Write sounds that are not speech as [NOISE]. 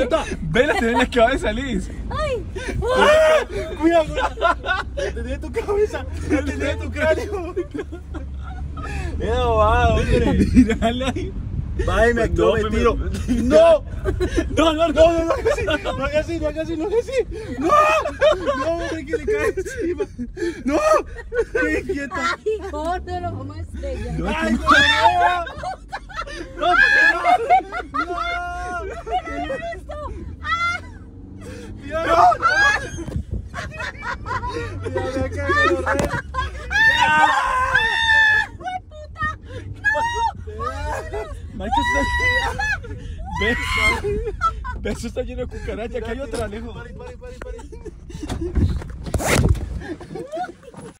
Puta, ve la tenés que va a salir. ¡Ay! Cuidado, tu cabeza. Detené tu cráneo. Era bobado, hombre. Ahí. Vaya, me No, actúo, me tiro. [LAUGHS] No. No, no, no, no, no haga así, no haga así, no haga así, no haga así. No, no, hombre, que le cae encima. No, qué quieta. ¡Ay, gordo! Lo vamos a estrellar. No, Ay, no, que- no, no, no, Dios. Me re. Mike está. ¿Ves? ¿Ves? Eso está lleno de cucaracha. Acá hay otra, Alejo. Pare, pare, pare, pare.